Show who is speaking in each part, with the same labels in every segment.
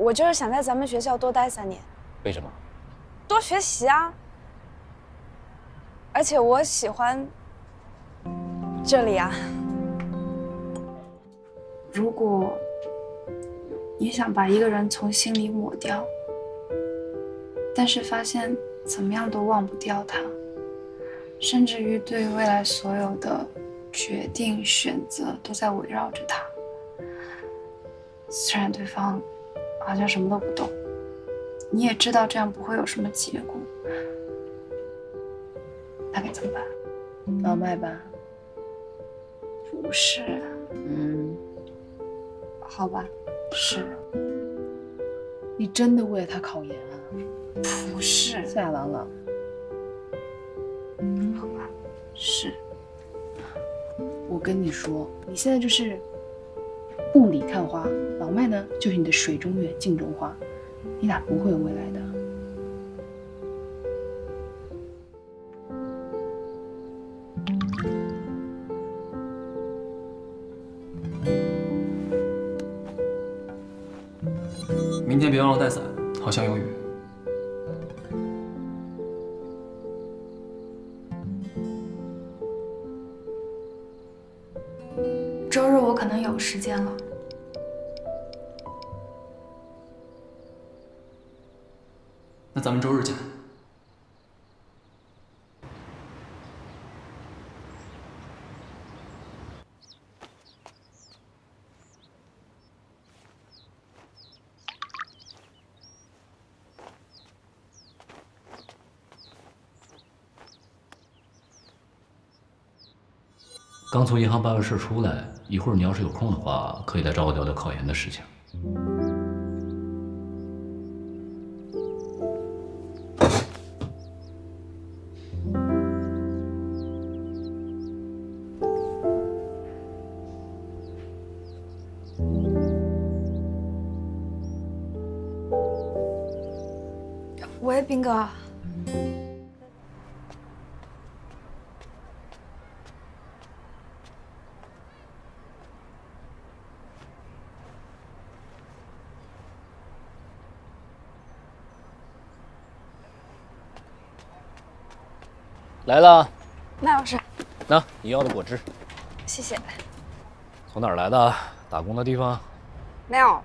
Speaker 1: 我就是想在咱们学校多待三年，
Speaker 2: 为什么？
Speaker 1: 多学习啊。而且我喜欢这里啊。如果你想把一个人从心里抹掉，但是发现怎么样都忘不掉他，甚至于对未来所有的决定选择都在围绕着他，虽然对方好像什么都不懂，你也知道这样不会有什么结果，那该怎么办？
Speaker 3: 老麦吧？
Speaker 1: 不是，
Speaker 3: 嗯，
Speaker 1: 好吧，是
Speaker 3: 你真的为了他考研啊？
Speaker 1: 不是？
Speaker 3: 夏朗朗，
Speaker 1: 好吧，是。
Speaker 3: 我跟你说，你现在就是雾里看花，老麦呢就是你的水中月、镜中花，你俩不会有未来的。
Speaker 4: 明天别忘了带伞，好像有雨。
Speaker 1: 周日我可能有时间了。
Speaker 4: 那咱们周日见。
Speaker 2: 刚从银行办完事出来，一会儿你要是有空的话，可以来找我聊聊考研的事情。
Speaker 1: 喂，斌哥。
Speaker 2: 来了，
Speaker 1: 麦老师，
Speaker 2: 那你要的果汁，
Speaker 1: 谢谢。
Speaker 2: 从哪儿来的？打工的地方？
Speaker 1: 没有。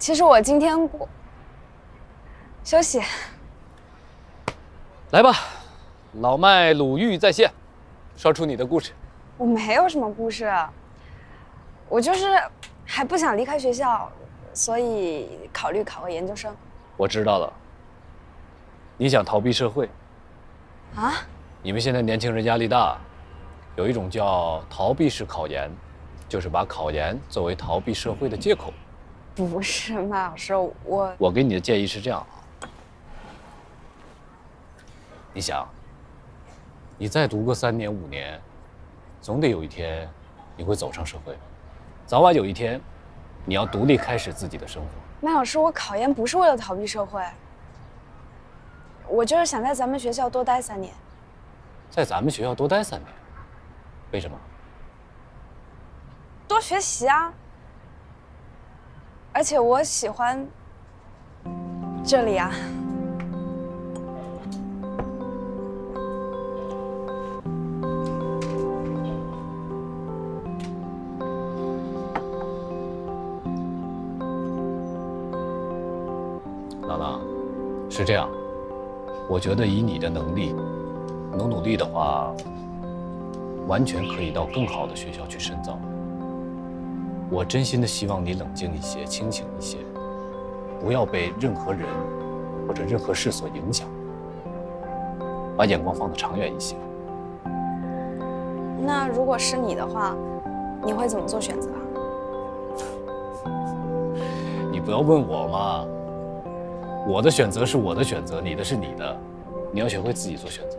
Speaker 1: 其实我今天过休息。
Speaker 2: 来吧，老麦鲁豫在线，说出你的故事。
Speaker 1: 我没有什么故事，我就是还不想离开学校，所以考虑考个研究生。
Speaker 2: 我知道了，你想逃避社会。
Speaker 1: 啊！
Speaker 2: 你们现在年轻人压力大，有一种叫逃避式考研，就是把考研作为逃避社会的借口。
Speaker 1: 不是，麦老师，我
Speaker 2: 我给你的建议是这样啊，你想，你再读个三年五年，总得有一天你会走上社会，早晚有一天，你要独立开始自己的生活。
Speaker 1: 麦老师，我考研不是为了逃避社会。我就是想在咱们学校多待三年，
Speaker 2: 在咱们学校多待三年，为什么？
Speaker 1: 多学习啊！而且我喜欢这里啊。
Speaker 2: 朗朗，是这样。我觉得以你的能力，努努力的话，完全可以到更好的学校去深造。我真心的希望你冷静一些，清醒一些，不要被任何人或者任何事所影响，把眼光放得长远一些。
Speaker 1: 那如果是你的话，你会怎么做选择？
Speaker 2: 你不要问我嘛。我的选择是我的选择，你的是你的，你要学会自己做选择。